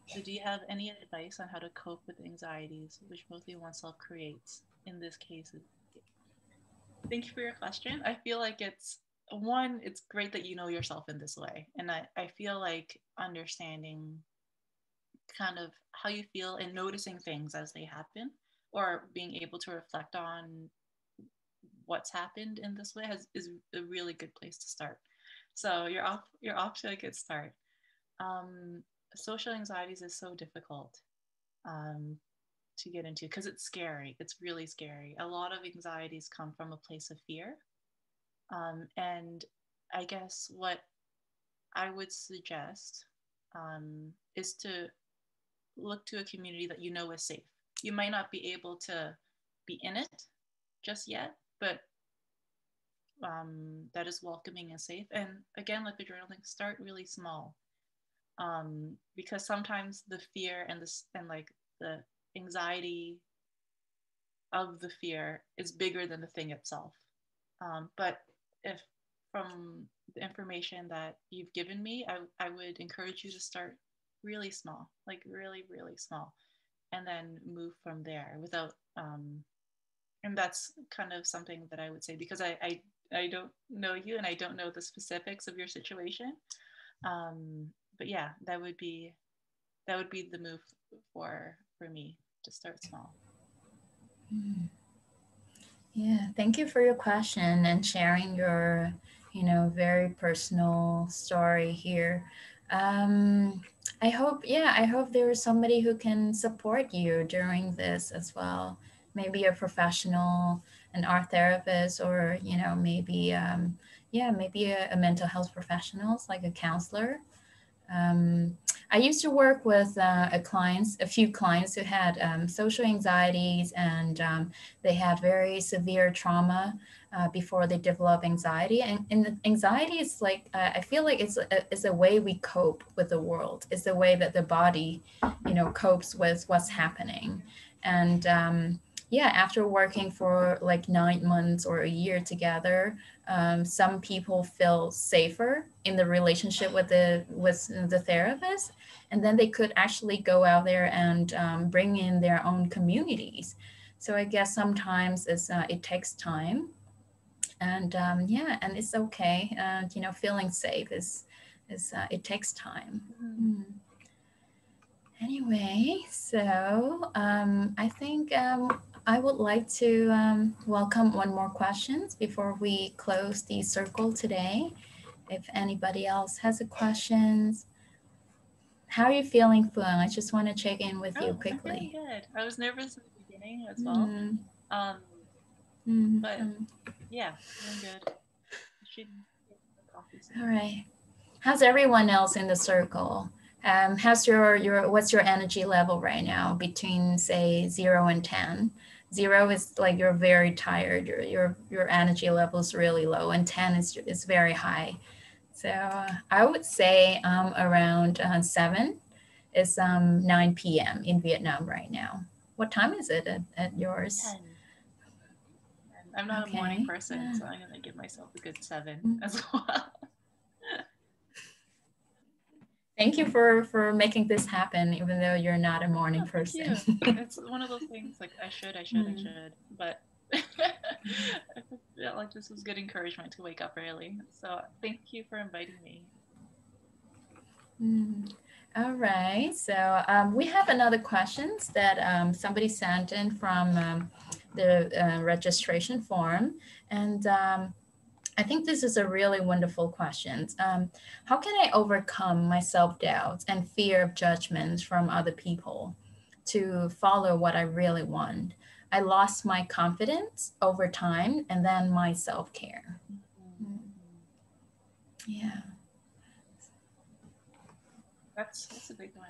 So, do you have any advice on how to cope with anxieties, which mostly oneself creates? In this case, thank you for your question. I feel like it's one, it's great that you know yourself in this way. And I, I feel like understanding kind of how you feel and noticing things as they happen or being able to reflect on what's happened in this way has is a really good place to start. So you're off you're off to a good start. Um, social anxieties is so difficult um, to get into because it's scary. It's really scary. A lot of anxieties come from a place of fear um, and I guess what I would suggest um, is to look to a community that you know is safe. You might not be able to be in it just yet, but um, that is welcoming and safe. And again, like the journaling, start really small. Um, because sometimes the fear and this and like the anxiety of the fear is bigger than the thing itself. Um, but if from the information that you've given me, I, I would encourage you to start really small, like really, really small, and then move from there without, um, and that's kind of something that I would say because I, I, I don't know you and I don't know the specifics of your situation. Um, but yeah, that would be, that would be the move for, for me to start small. Mm. Yeah, thank you for your question and sharing your, you know, very personal story here. Um, I hope, yeah, I hope there is somebody who can support you during this as well. Maybe a professional, an art therapist, or, you know, maybe, um, yeah, maybe a, a mental health professionals like a counselor. Um, I used to work with uh, a clients, a few clients who had um, social anxieties and um, they had very severe trauma uh, before they develop anxiety. And, and anxiety is like, uh, I feel like it's a, it's a way we cope with the world. It's the way that the body, you know, copes with what's happening. And um, yeah, after working for like nine months or a year together, um, some people feel safer in the relationship with the with the therapist, and then they could actually go out there and um, bring in their own communities. So I guess sometimes it's uh, it takes time, and um, yeah, and it's okay. And you know, feeling safe is is uh, it takes time. Mm. Anyway, so um, I think um, I would like to um, welcome one more questions before we close the circle today. If anybody else has a questions. How are you feeling, Phương? I just want to check in with oh, you quickly. I'm good. I was nervous in the beginning as well. Mm. Um, mm. But yeah, I'm good. All right. How's everyone else in the circle? Um, how's your, your, what's your energy level right now between say zero and 10? Zero is like you're very tired your your your energy level is really low and 10 is is very high So I would say um, around uh, 7 is um, 9 p.m. in Vietnam right now. What time is it at, at yours? 10. I'm not Okay. a morning person, Yeah. so I'm gonna give myself a good seven Mm. as well. Thank you for for making this happen, even though you're not a morning Oh, person. it's one of those things like I should, I should, Mm. I should, but I felt like this was good encouragement to wake up early. So thank you for inviting me. Mm. All right. So um, we have another questions that um, somebody sent in from um, the uh, registration form, and um, I think this is a really wonderful question. Um, how can I overcome my self doubts and fear of judgments from other people to follow what I really want? I lost my confidence over time, and then my self care. Mm. Yeah. That's that's a big one.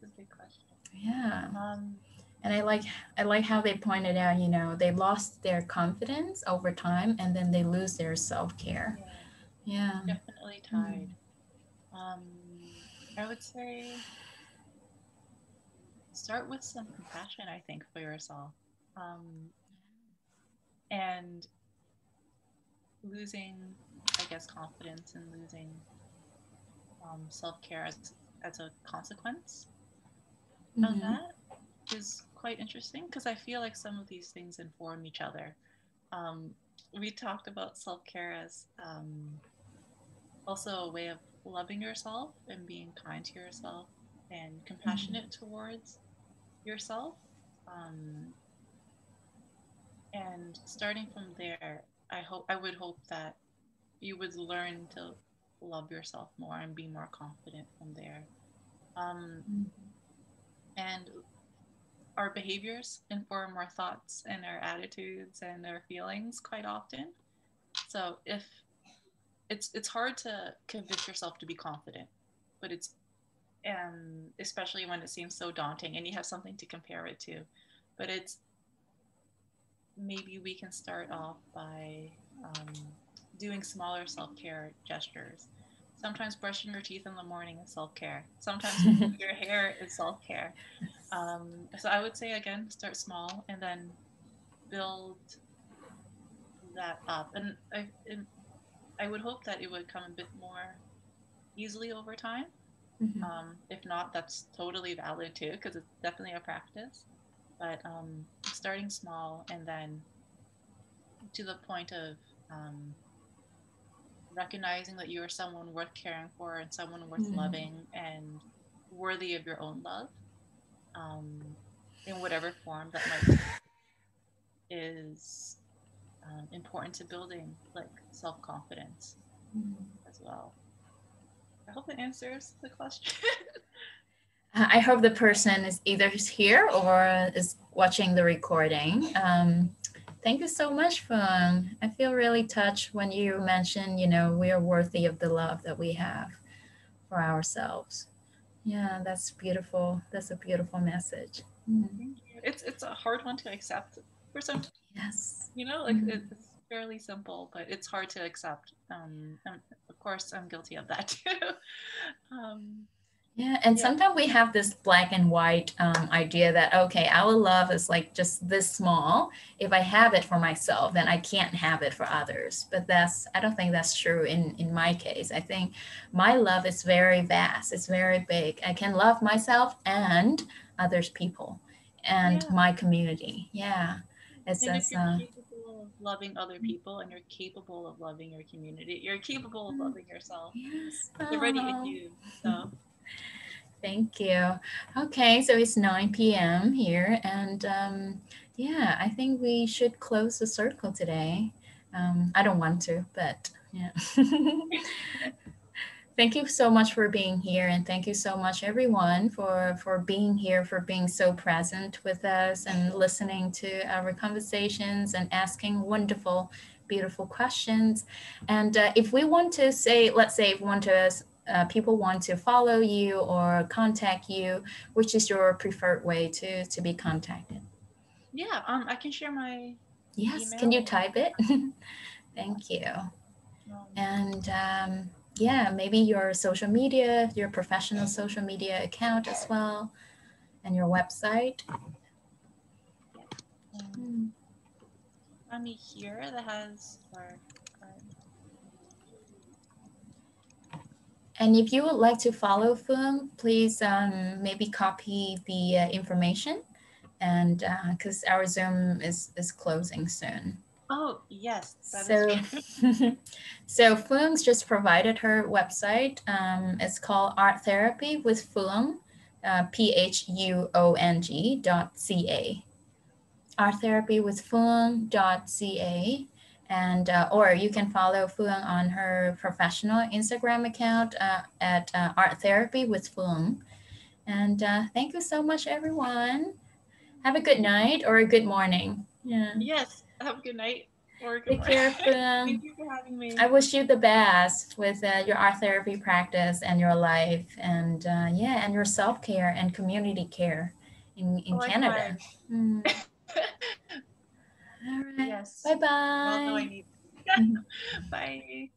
That's a big question. Yeah. Um, And I like I like how they pointed out, you know, they lost their confidence over time and then they lose their self-care. yeah, Yeah. definitely tied. Um, I would say start with some compassion. I think for yourself, um, and losing, I guess, confidence and losing um, self care as as a consequence of Mhm. that is quite interesting because I feel like some of these things inform each other. Um, we talked about self care as um, also a way of loving yourself and being kind to yourself and compassionate towards yourself. Um, and starting from there, I hope I would hope that you would learn to love yourself more and be more confident from there. Um, Mhm. and our behaviors inform our thoughts and our attitudes and our feelings quite often. So if it's it's hard to convince yourself to be confident, but it's um, especially when it seems so daunting and you have something to compare it to. But it's maybe we can start off by um, doing smaller self care gestures. Sometimes brushing your teeth in the morning is self care. Sometimes your hair is self care. Um, so I would say again, start small and then build that up. And I, and I would hope that it would come a bit more easily over time. Mhm. Um, if not, that's totally valid too, because it's definitely a practice. But um, starting small and then to the point of um, recognizing that you are someone worth caring for and someone worth Mhm. loving and worthy of your own love um, in whatever form that might is um, important to building like self-confidence Mhm. as well. I hope it answers the question. Uh, I hope the person is either here or is watching the recording. Um, thank you so much, Phuong. I feel really touched when you mentioned, you know, we are worthy of the love that we have for ourselves. Yeah, that's beautiful. That's a beautiful message. Mm, it's it's a hard one to accept for some Yes. you know like Mhm. it's fairly simple but it's hard to accept um and of course i'm guilty of that too um Yeah, and Yeah. sometimes we have this black and white um, idea that okay, our love is like just this small. If I have it for myself, then I can't have it for others. But that's I don't think that's true in in my case. I think my love is very vast. It's very big. I can love myself and others people and Yeah. my community. Yeah, it's and you're uh, capable of loving other people and you're capable of loving your community you're capable of loving yourself yes. it's already in you so Thank you. Okay, so it's 9 p.m. here, and um, yeah, I think we should close the circle today. Um, I don't want to, but yeah. thank you so much for being here, and thank you so much, everyone, for for being here, for being so present with us and listening to our conversations and asking wonderful, beautiful questions. And uh, if we want to say, let's say, if we want to uh, people want to follow you or contact you, which is your preferred way to to be contacted? yeah um i can share my Yes, can you type it? Thank you. um, And um, yeah, maybe your social media, your professional social media account as well, and your website. Um, on me here that has our, our And if you would like to follow Phuong, please um, maybe copy the uh, information and because our Zoom is, is closing soon. oh yes So, so Phuong's just provided her website. Um, it's called Art Therapy with Phuong, uh, P H U O N G dot C A. Art Therapy with Phuong dot C A. And, uh, or you can follow Phuong on her professional Instagram account uh, at uh, Art Therapy with Phuong. And uh, thank you so much, everyone. Have a good night or a good morning. Yeah. yes have a good night or a good Take care. Phuong. thank you for having me I wish you the best with uh, your art therapy practice and your life, and uh, yeah, and your self care and community care in, in Canada. Mm. All right. yes Bye well no i bye. need bye